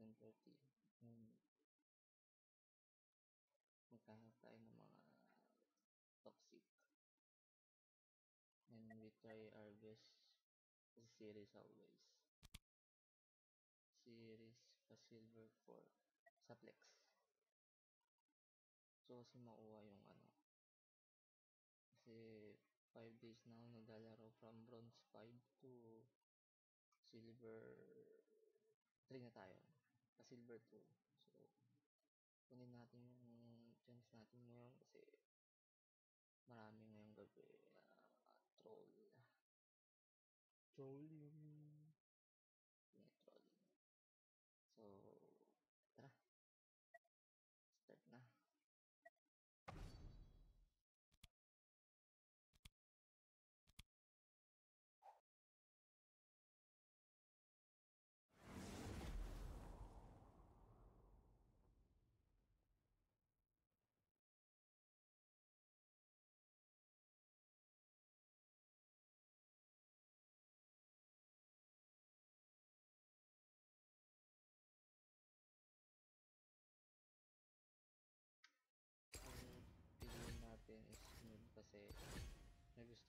10.30. Hmm. Magkahanap tayo ng mga toxic. And we try our best sa series always. Series pa silver 4 sa flex. So kasi makuha yung ano. Kasi 5 days na ako naglalaro from bronze 5 to silver 3 na tayo. Silver 2. So kunin natin yung chance natin ngayon kasi marami ngayong gabi na uh, troll. Trolling.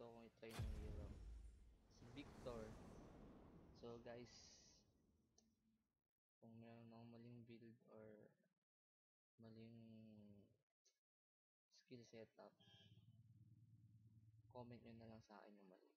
Gusto akong itry ng hero si Victor. So guys kung meron akong maling build or maling skill setup comment nyo na lang sa akin yung mali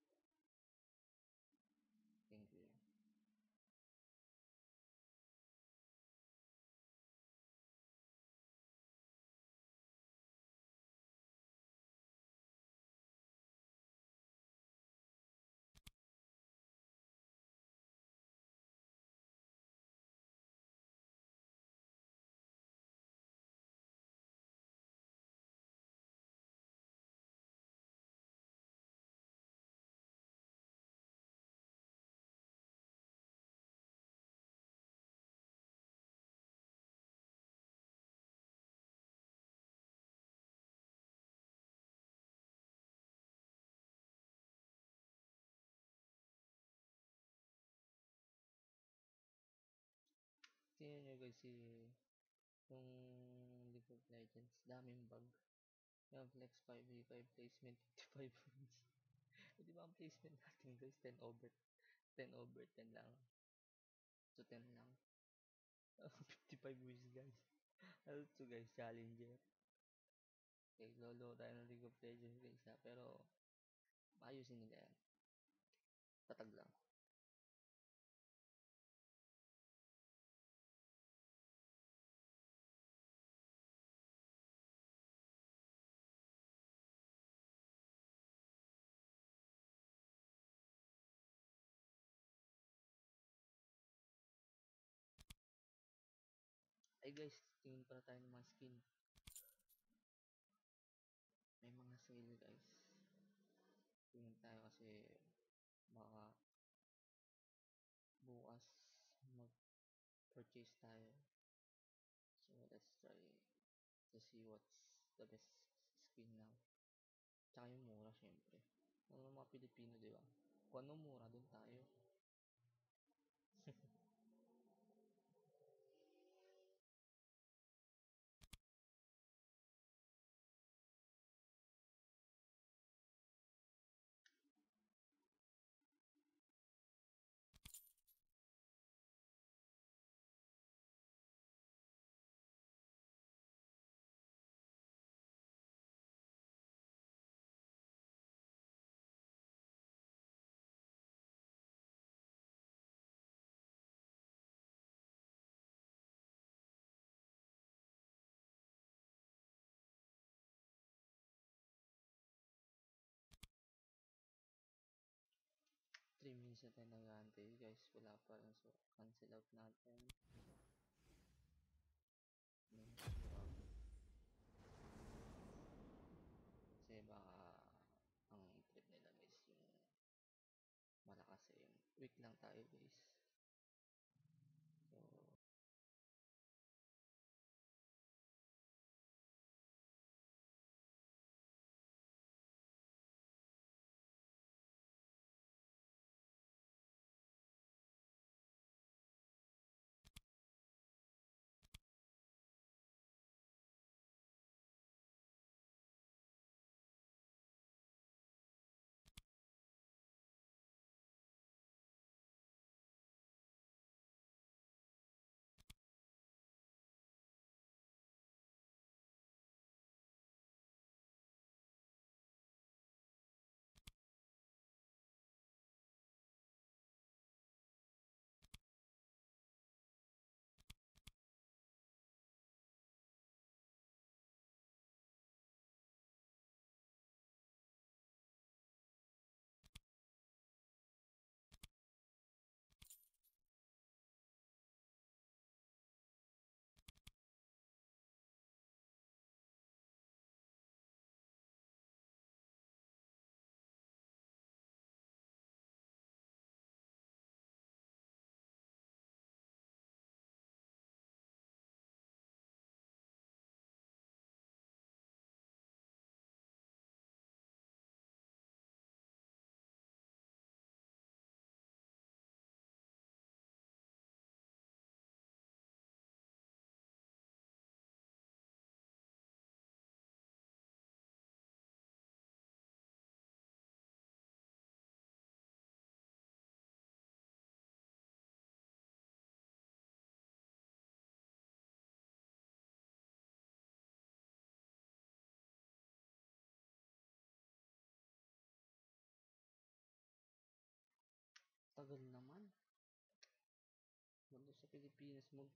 tingnan nyo guys si yung League of Legends daming bug. Yung flex 5v5 placement 55 points. Di ba ang placement natin guys? 10 over 10 over 10 lang. So 10 lang. 55 wins guys. To guys challenger. Okay lolo tayo ng League of Legends guys ha? Pero ayusin nila yan. Tatag lang guys tingin pala tayo ng mga skin. May mga sale guys. Tingin tayo kasi baka bukas mag purchase tayo. So let's try to see what's the best skin now tsaka yung mura syempre. Ano mga Pilipino diba kung ano mura dun tayo three minutes na tayo nag-aantay guys. Wala pa rin. So cancel out natin. Kasi baka ang trip nila guys yung malakas eh. Weak lang tayo guys Tagal naman. Mundo sa Pilipinas mag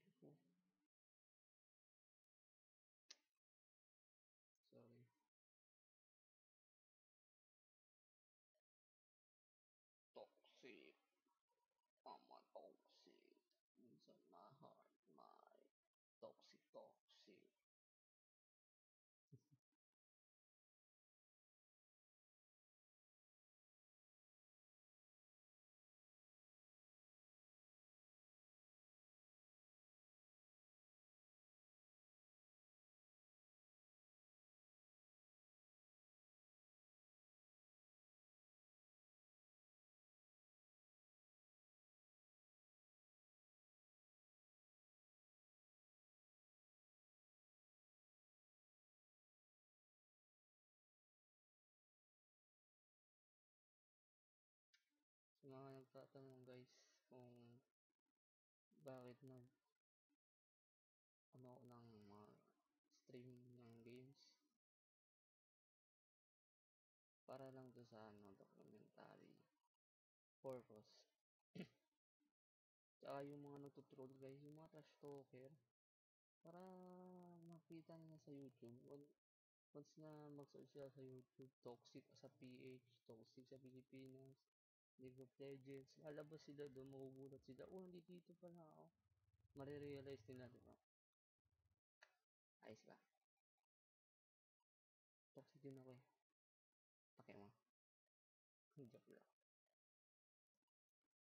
mga nagtatanong guys kung bakit nag ano ako ng mga stream ng games. Para lang to sa ano documentary purpose. Tsaka yung mga nagtutroll guys yung mga trash talker para makita nila sa youtube on- once na mag-search sila sa youtube toxic sa PH toxic sa Pilipinas League of Legends. Lalabas sila doon magugulat sila. Oh nandito dito pala ako marirealize nila diba ayos ba? Toxic din ako eh. Pake mo joke lang.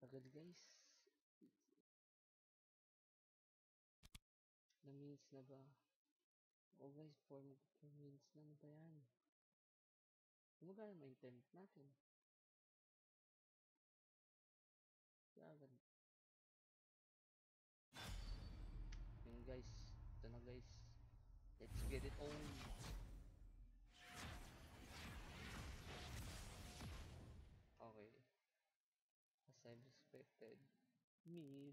Agad guys. Na minutes na ba? Oh guys 4 4 minutes na ano ba yan? Gumagana ba internet natin let's get it on okay. As I've expected. Mid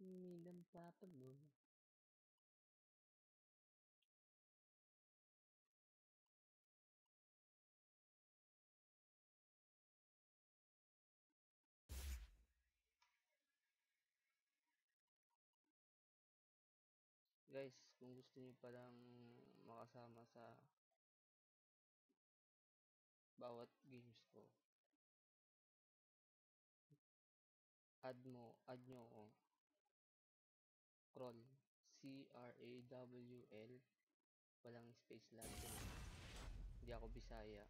mid ang papalo guys kung gusto niyo palang makasama sa bawat games ko add mo add nyo ako. Crawl. C-R-A-W-L walang space lang. Hindi ako bisaya.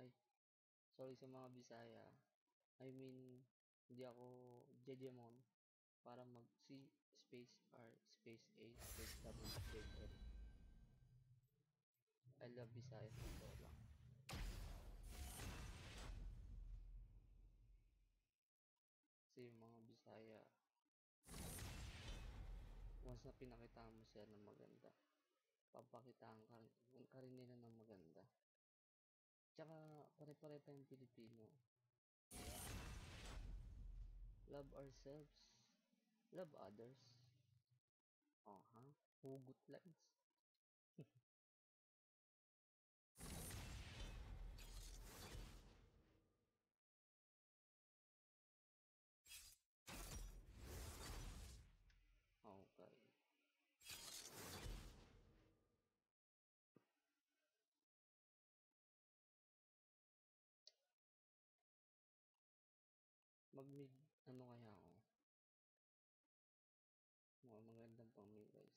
Ay sorry sa mga bisaya. I mean hindi ako Jejemon. Para mag C space R space A space W space L I love Bisaya sa totoo lang kasi yung mga Bisaya once na pinakita mo sila ng maganda papakitaan ka rin, ka rin nila ng maganda. Tsaka pare-pare tayong Pilipino. Love ourselves love others oh ha hugot lines. Okay. Mag mid ano kaya ako mga magandang pang mid guys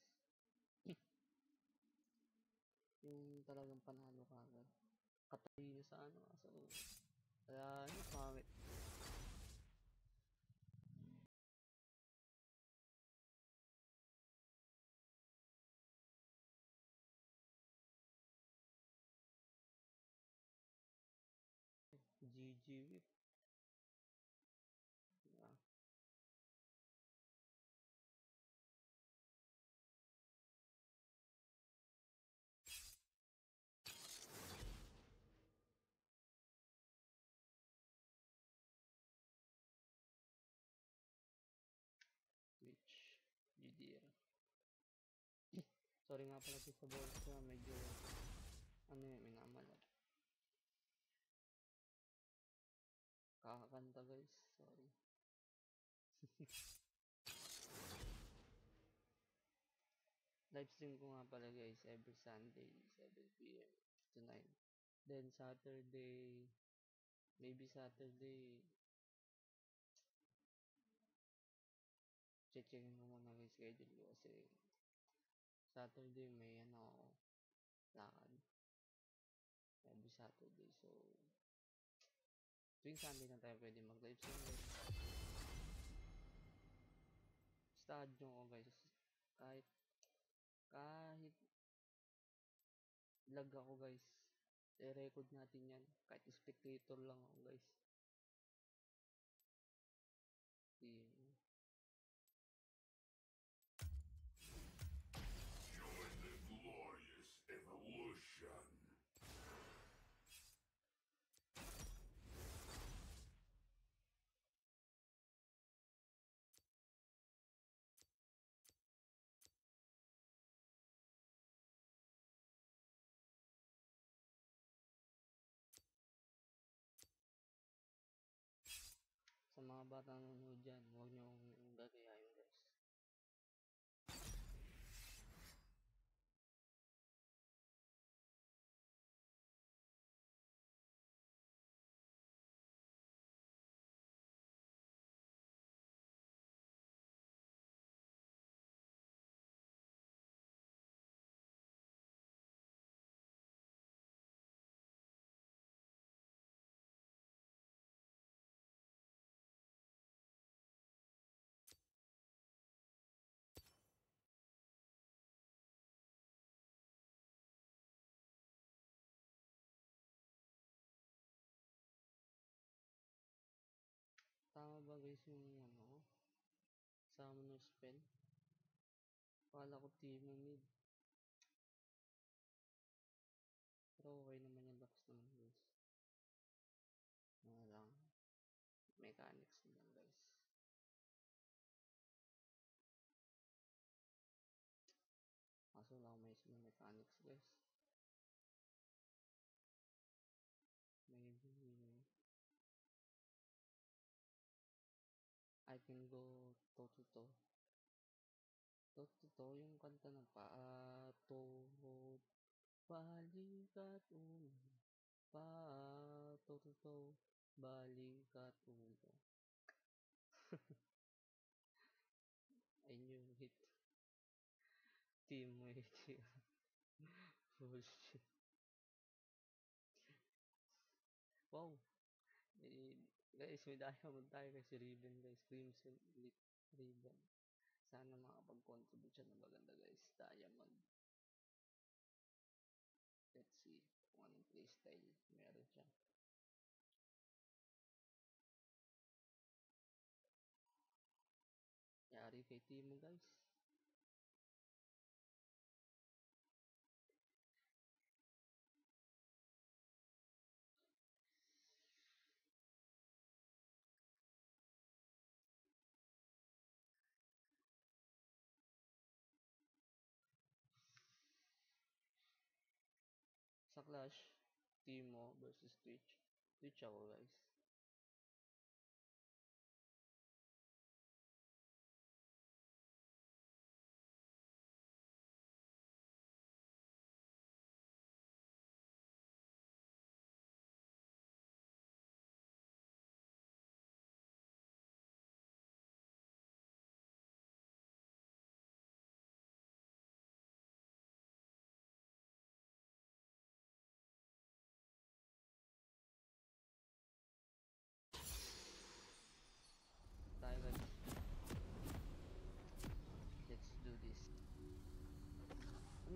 yung talagang panalo ka agad. Katalino sa ano so kaya ano pangit GG whip sorry nga pala sa voice ko medyo ano yun minamalat kakakan pumunta guys. Sorry. Live stream ko nga pala guys every Sunday 7pm to 9. Then Saturday, maybe Saturday, checkin ko muna yung schedule ko kasi Saturday may ano ako, lakad. Every Saturday. So, tuwing Sunday na tayo pwede mag-live stream nyo ako guys. Kahit, kahit vlog ako guys. I-record natin yan. Kahit spectator lang ako guys. Sa Guys yung ano? Summoner spell? Kala ko Timo mid. Can go to to to. To to to yung kanta ng paatod. Balikat ulo. Paatod to to. Balikat ulo. I knew it. Teammate. Bullshit. Wow. Guys, may diamond tayo kasi ribbon guys. Crimson Elite ribbon. Sana makapag-contribute siya ng maganda guys. Diamond. Let's see kung anong playstyle meron siya. Yari kay Timo guys. Sa Clash, Timo versus Twitch. Twitch ako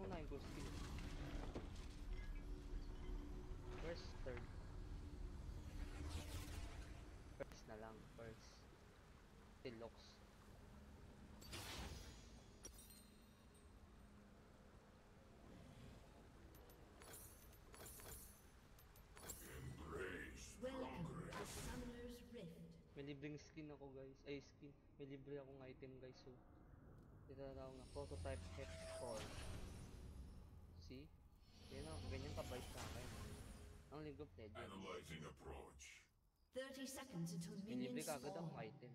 Anong line ko skill? First, third. First na lang, first. Still locks. May libreng skin ako guys. Ay, skin. May libre akong item guys. So, itatawag na prototype Hexcore. See? Yan ganyan ka-bite sa akin. Ang League of Legends. Analyzing approach. 30 seconds until minions ka agad ang item.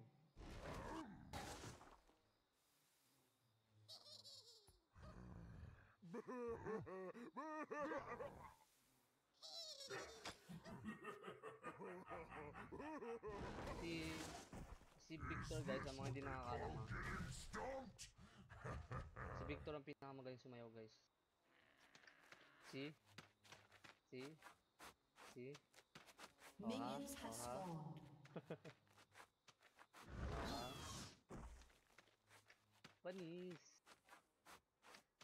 si si Victor guys, ang mga hindi nakakalam ha. Stomped? Si Victor ang pinakamagaling sumayaw guys. Si Si Si Minions Aha, have aha. spawned. Ah. Panis.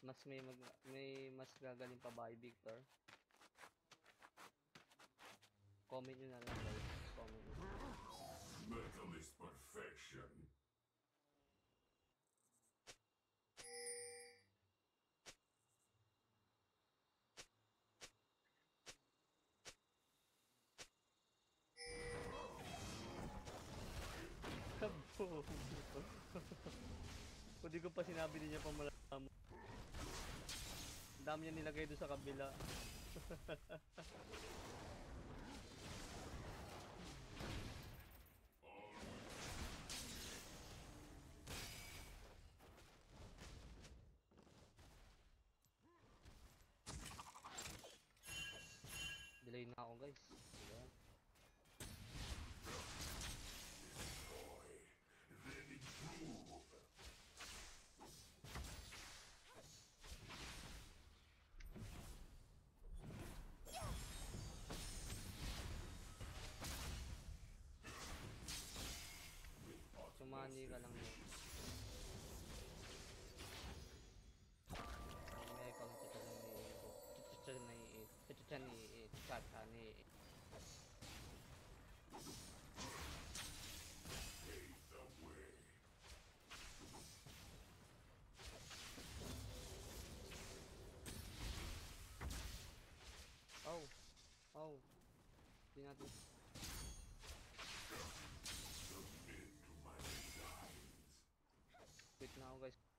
Mas may mag, may mas gagaling pa ba Victor? Comment nyo na lang guys. Comment nyo. Metal is perfection. Kabo. Kung di ko pa sinabi din niya pa malaman. Ang dami niya nilagay doon sa kabila. Delay na ako guys. Sumani ka lang yun. May kang chachani chachani chachani Pave the way. Oh. Oh. Di natin. Wait na ako guys. Function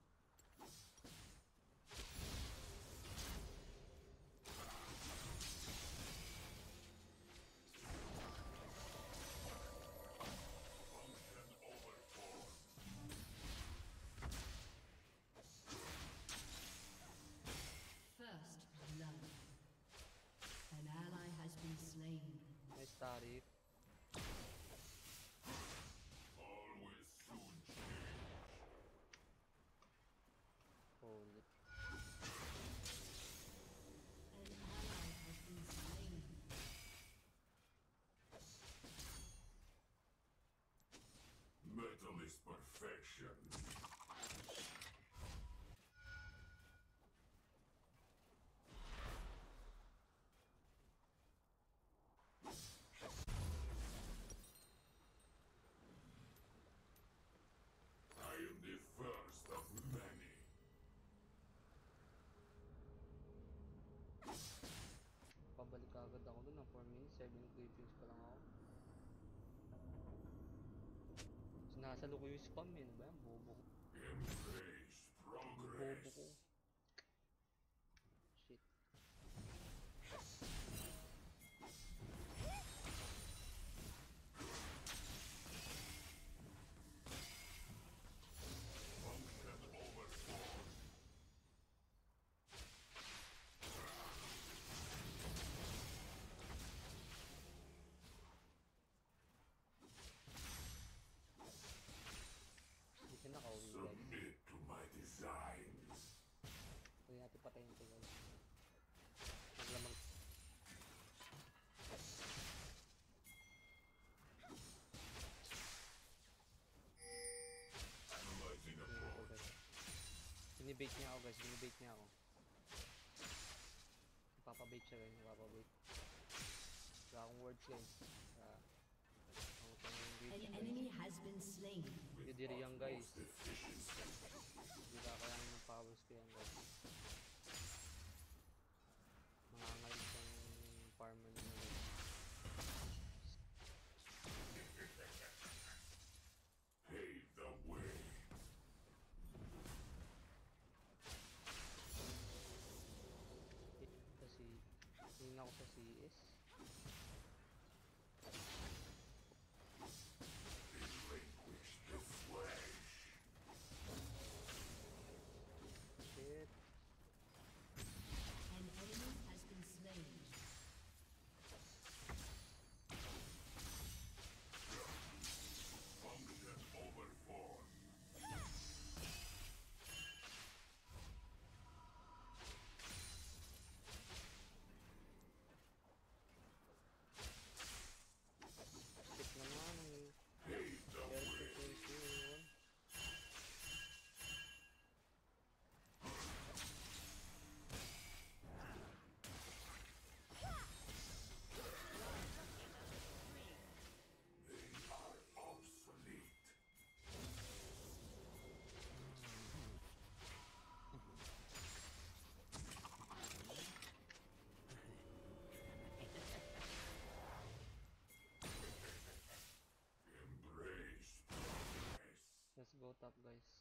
7 clippings pa lang ako. Sinasalo ko yung spam eh. Ano ba yan? Bobo ko. Guys. Binibait niya ako. Ipapabait siya guys. Ipapabait. Wala akong words guys. Uh, An enemy has been slain. Hindi diri yan guys. Hindi kakayanin ng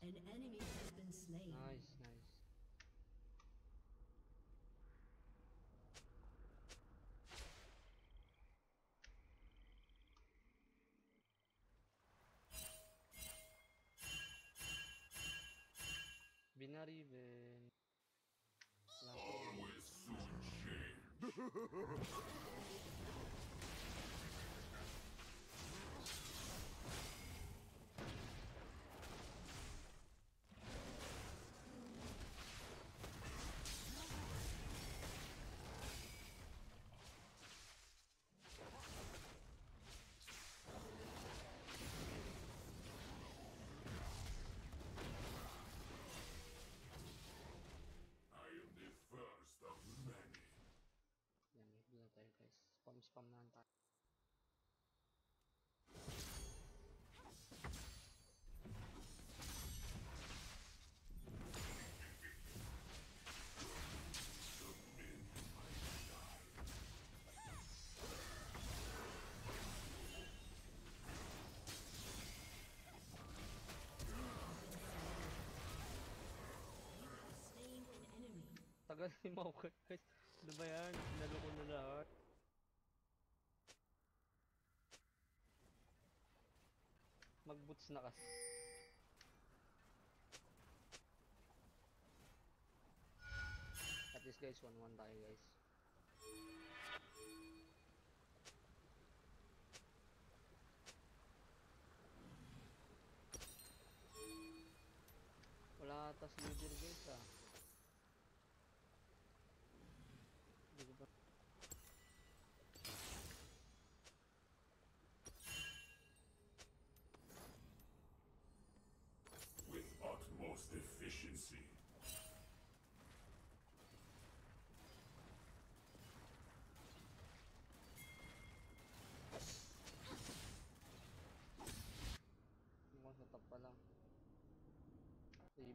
An enemy has been slain. Nice, nice. Binariven. Always soon shame. Ni Maokai guys. Ano ba yan? Sinalo na lahat. Mag-boots na kasi. At least guys, 1-1 tayo guys. Wala ata si leader guys ah.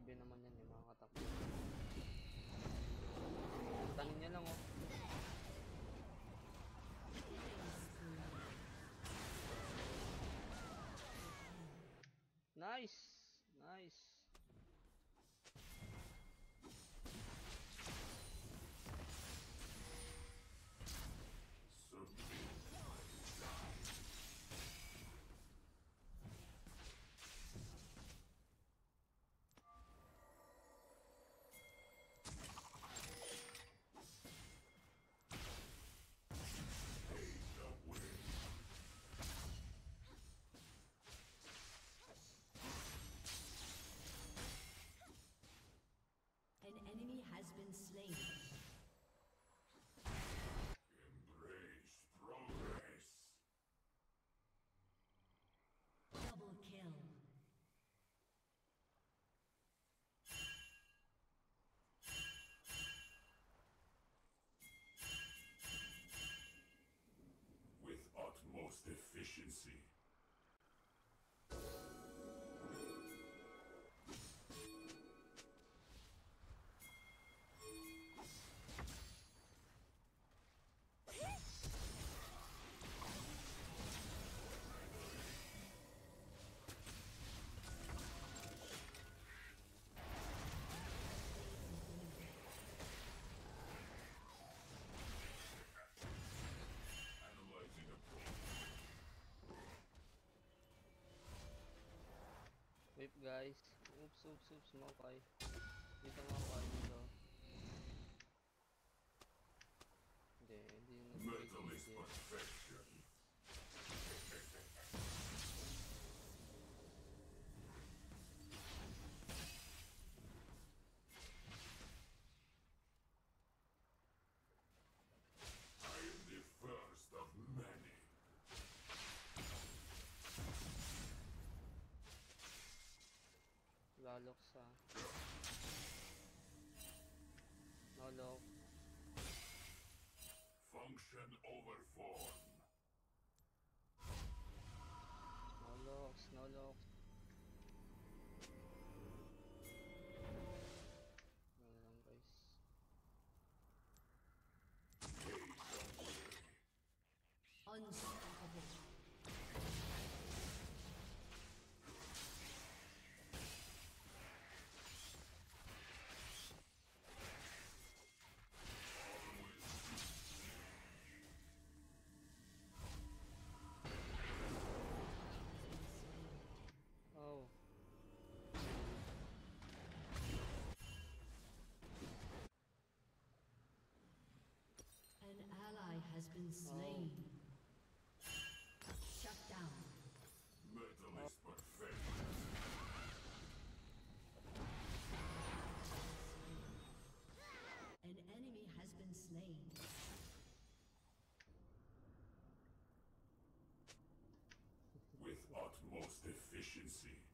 Raven naman guys. Oops, oops, oops. Maokai. Dito nga ako dito. Hindi, hindi yung Metal is nag-break Function over form. has been slain. Shut down. Metal is perfect. An enemy has been slain. With utmost efficiency.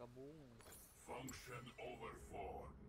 Kaboom. Function form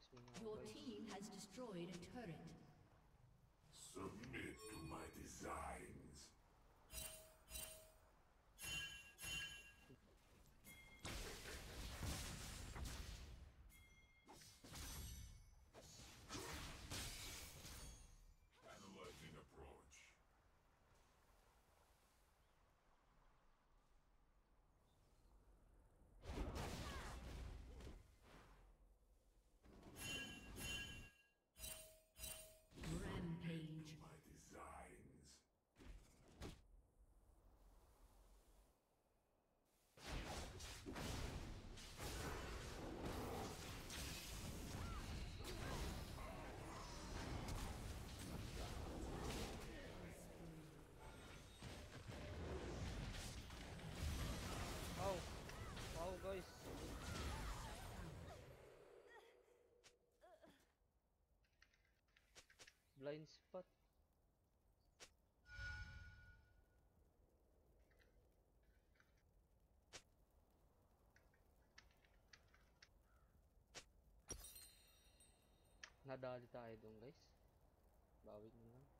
guess we know. Your team has destroyed a turret. Submit to my design. Blind spot. Nadali tayo doon guys. Bawit mo lang.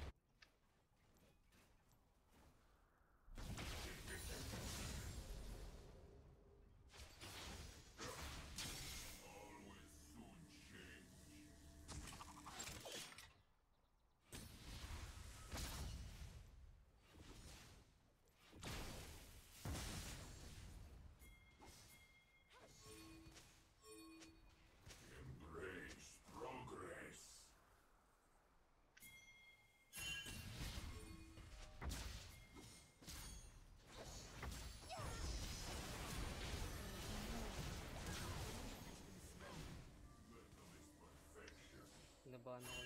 Nirvana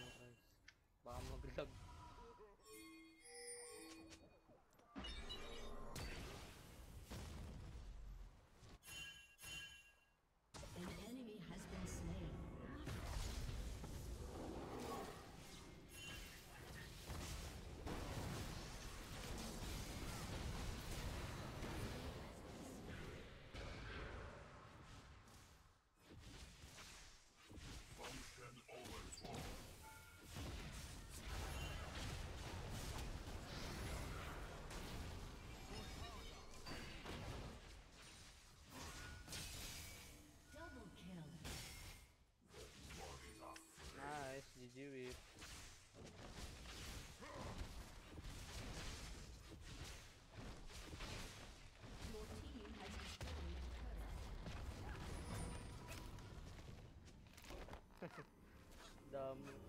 um,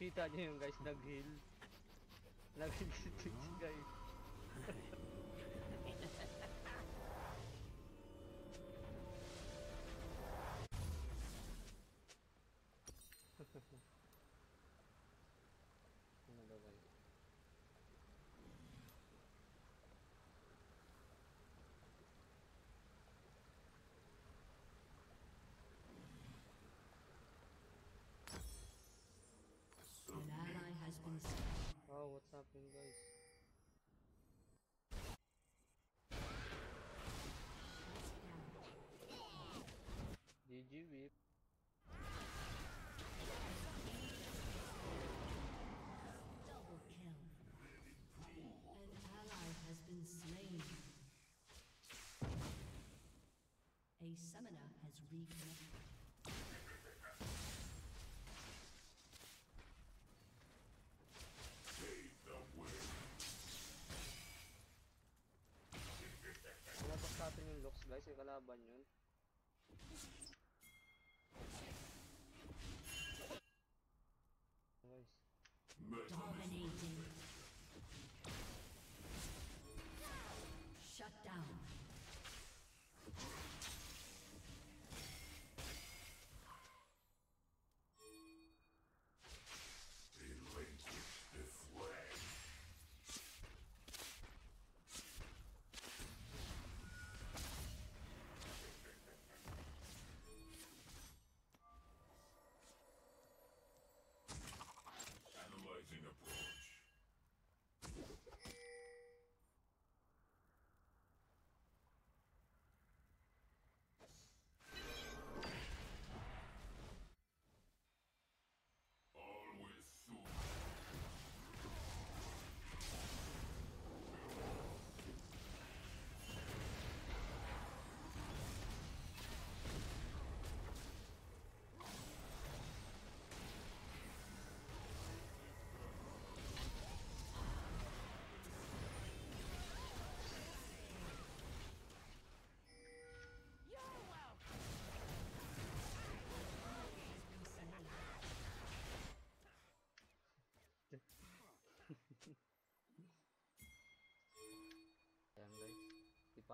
Kita niyo yung guys, nag-heal. Nag-heal si guys. what's happening guys? GG whip. Double kill. An ally has been slain. A summoner has reconnected. Kalaban yun.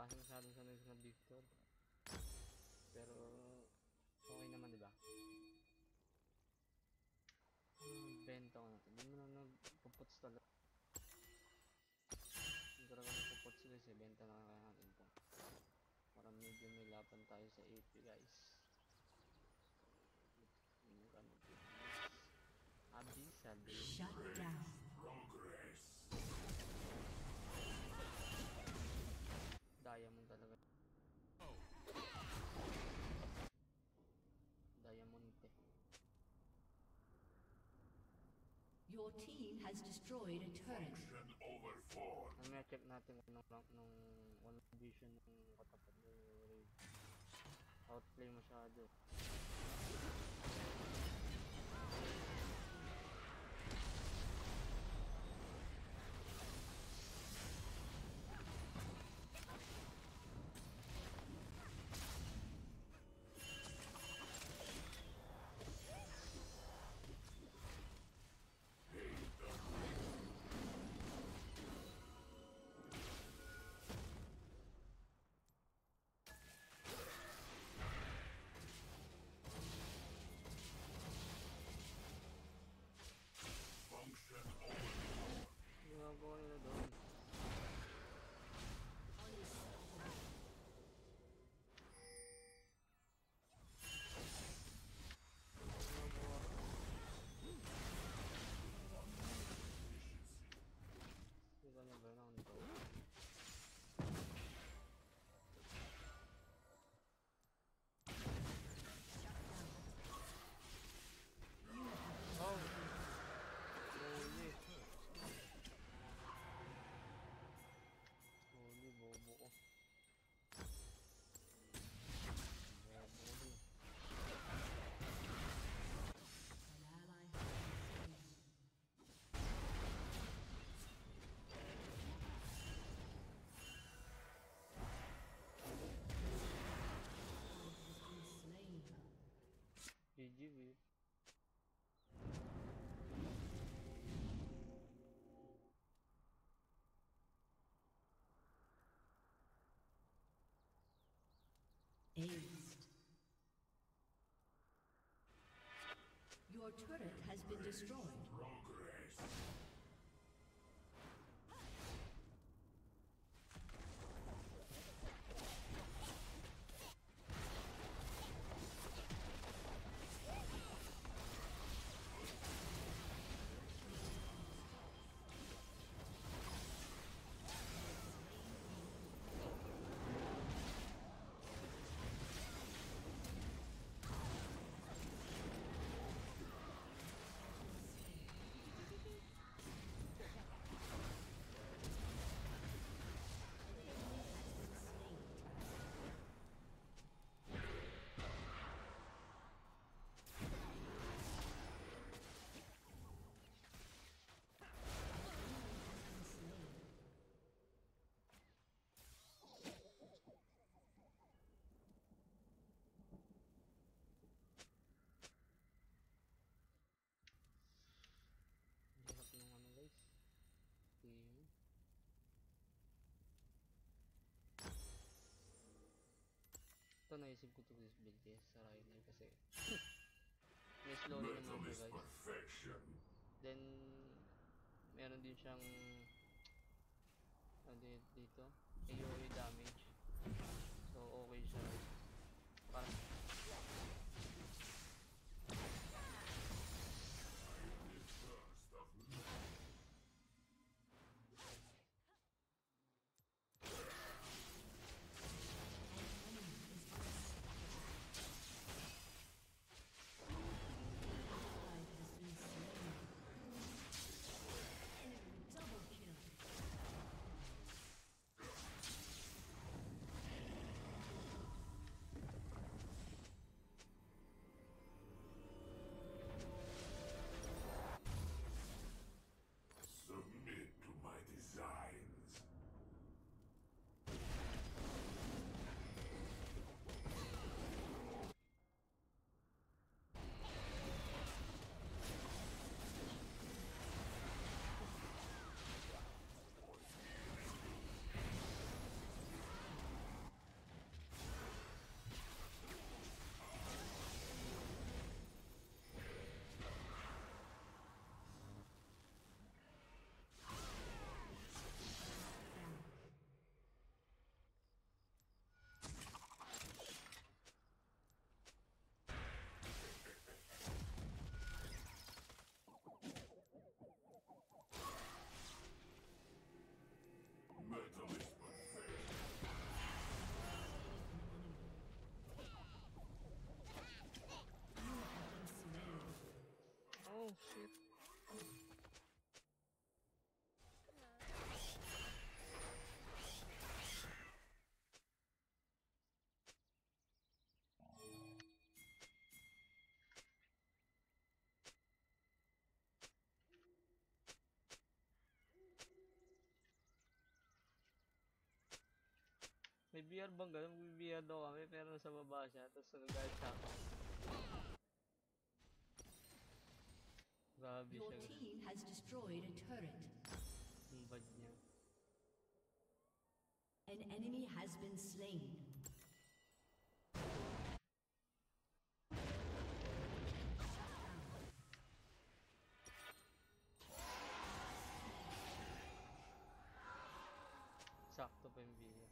Kasi masyadong sanay sa Victor. Pero, okay naman, di ba? Hmm, benta ko na to. Hindi mo na nagpuputs talaga. Hindi talaga nagpuputs guys eh. Benta na kaya natin to. Para medyo may laban tayo sa AP guys. Abyssal. Shut down. Your team has destroyed a turret. Function over four. Mamaya check natin kung rank nung one vision ng katapat ni Ray. Outplay masyado. Aced. Your turret has been destroyed. Ito naisip ko to this. Sarayin na yun kasi. may slow Metal naman guys. Then, meron din siyang ano dito, AOE damage. VR bang ganun? VR daw kami pero nasa baba siya tapos nagagalit sa akin. Grabe Your siya. team has destroyed a turret. Ang bad niya. An enemy has been slain. Sakto pa yung VR.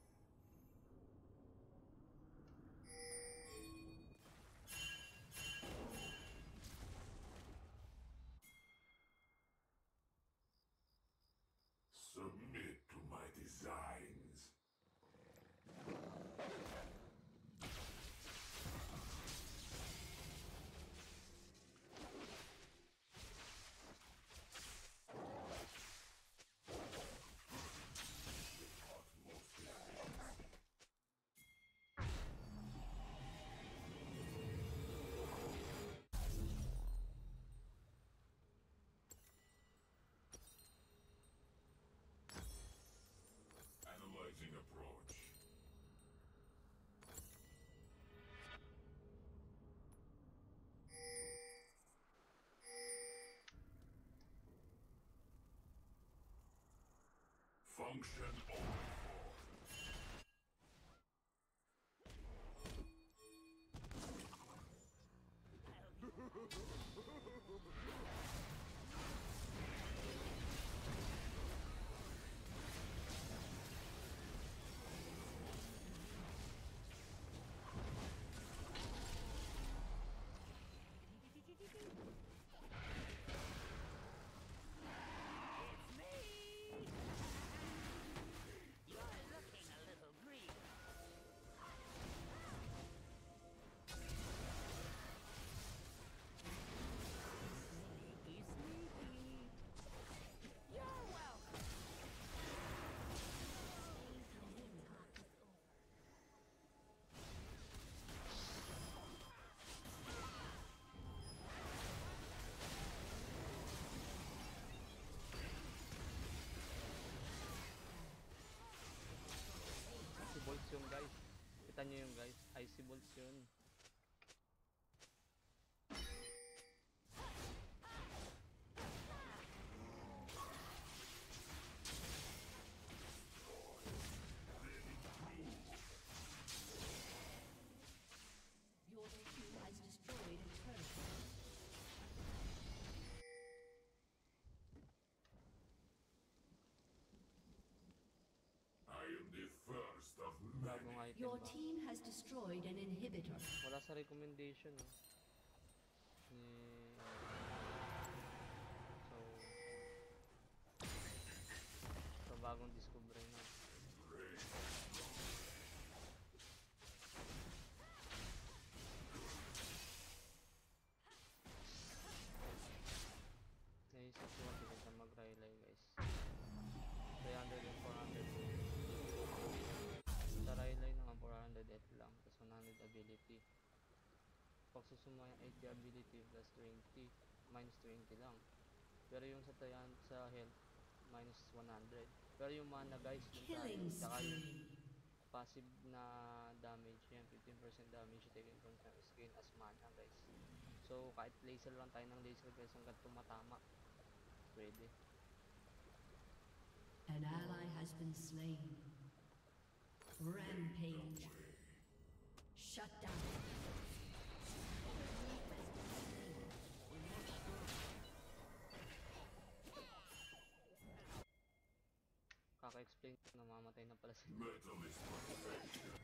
Function on. Icy bolts yun. Your team has destroyed a turret. I am the first of Bagong many. item Your ba? team has destroyed an inhibitor. Wala sa recommendation. Oh. Yung 80 ability plus 20, minus 20 lang. Pero yung sa tayan sa health, minus 100. Pero yung mana guys, yung sa Killing tsaka yung spree. passive na damage yan, 15% damage taken from sa skin as mana guys. So kahit laser lang tayo ng laser guys hanggang tumatama. Pwede. An ally has been slain. Rampage. Shut down. Kaka-explain namamatay na pala sila. Metal is.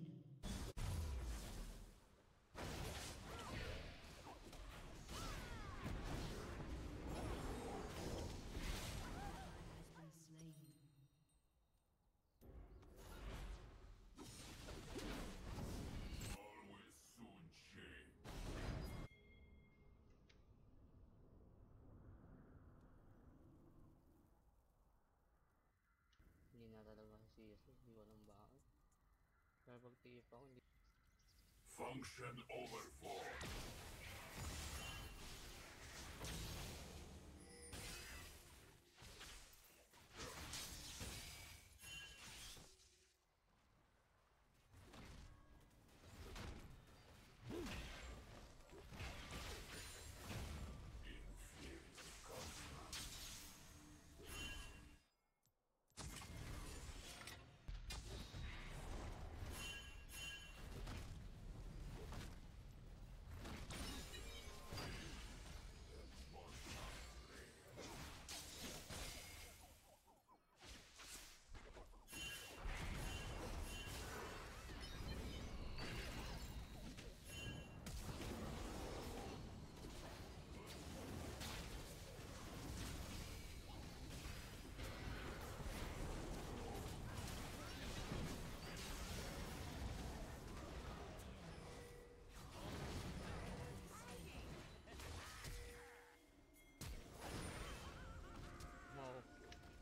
magtiip ako. Hindi. Function overboard.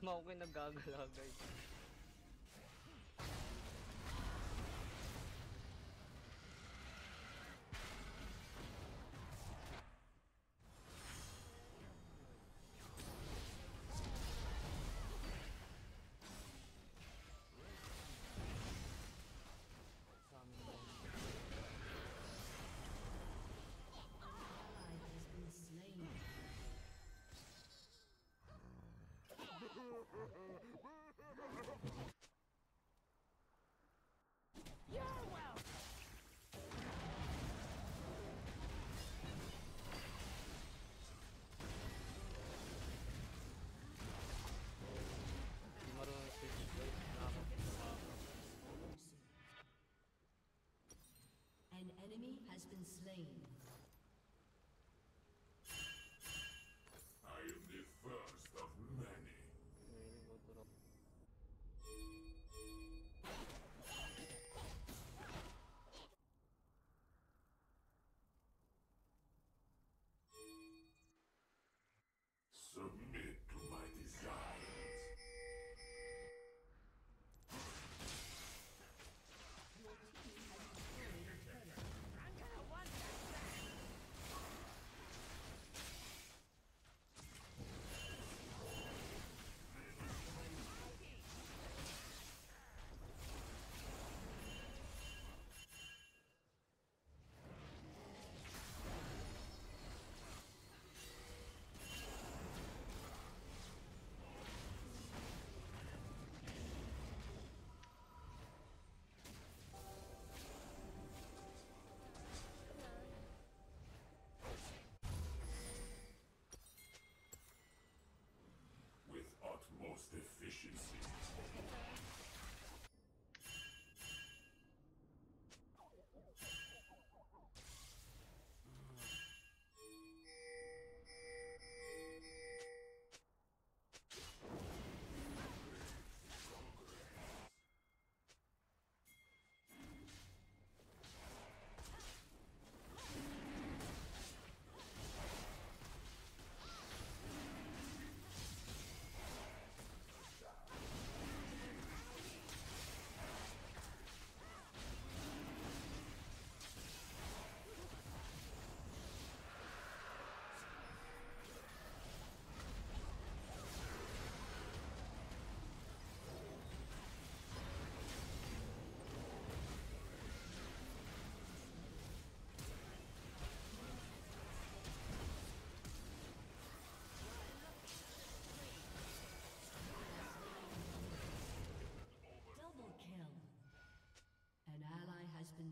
Smoke yung naggagala guys. Eh. has been slain. efficiency.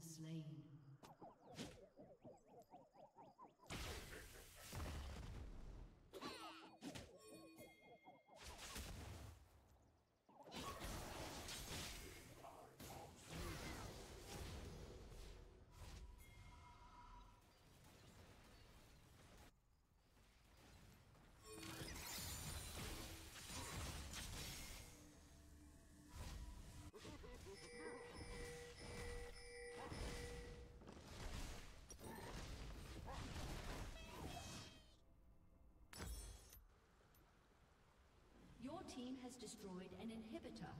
slain. Team has destroyed an inhibitor.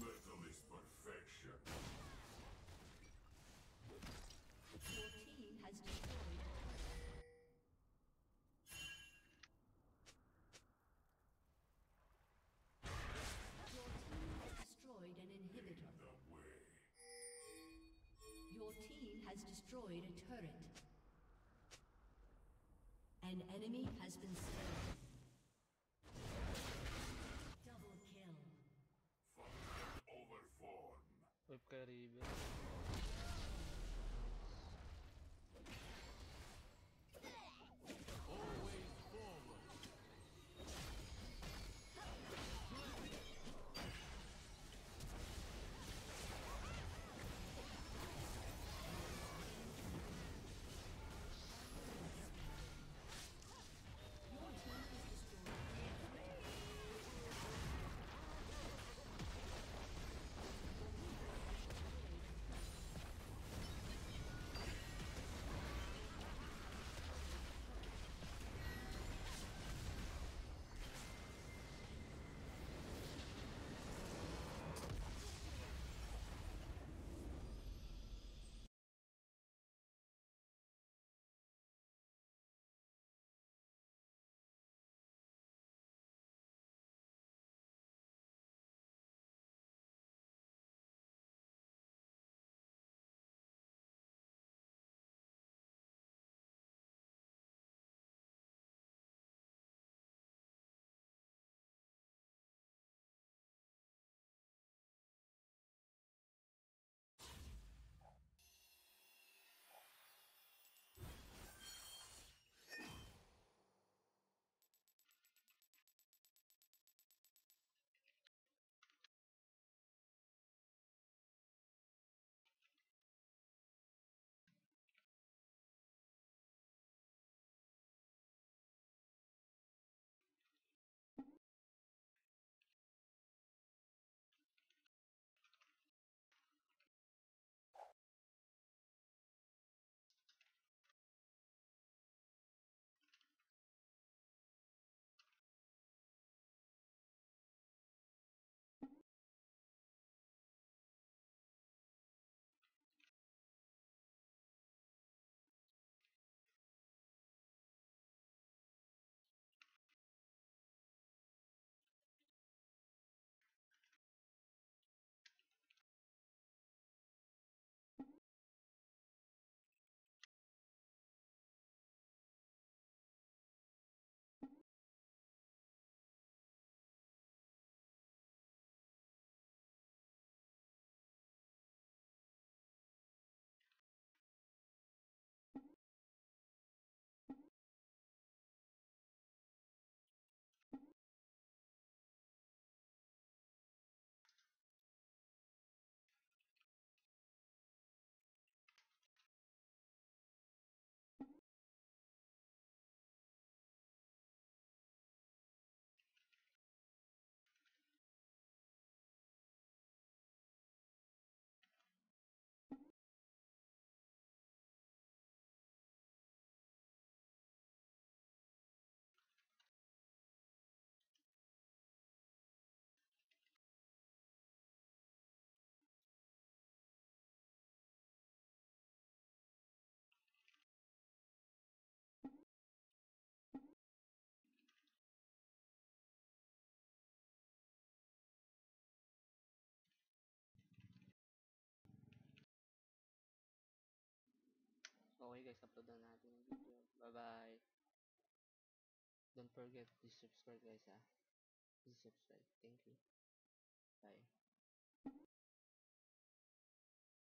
Metal is perfection. Your team has destroyed. Your team has destroyed an inhibitor. The way. Your team has destroyed a turret. Has been slain. Double kill. Overform. Web kay Riven. Guys, upload na natin yung video. Bye-bye. Don't forget to subscribe guys ah. Please subscribe. Thank you. Bye.